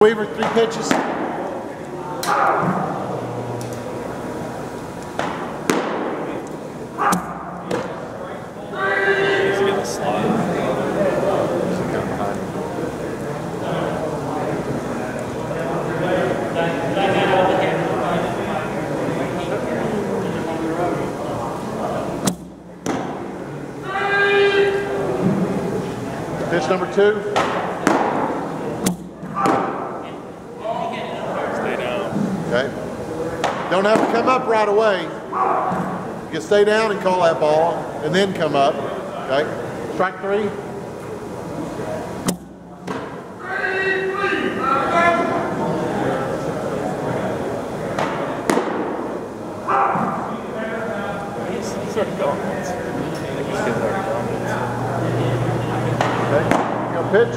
Weaver, three pitches. Pitch number two. Stay down. Okay. Don't have to come up right away. You can stay down and call that ball and then come up. Okay. Strike three. He's already gone once. I think this kid's already gone once. Okay. Go pitch.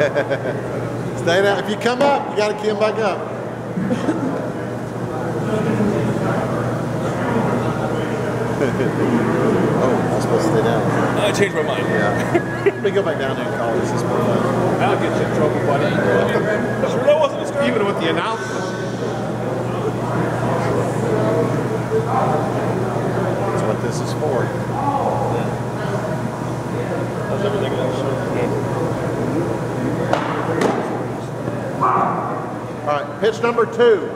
Stay down. If you come up, you got to come back up. oh, I'm supposed to stay down. I changed my mind. Yeah. Let me go back down there and call this. This more fun. That'll get you in trouble, buddy. Sure, that wasn't a strike. Even with the announcement. That's what this is for. I was never thinking that shit. All right, pitch number two.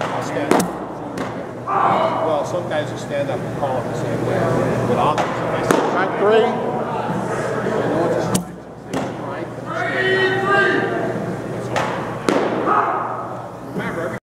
I'll stand. Well, some guys will stand up and call it the same way. But I'll, if I say Strike three.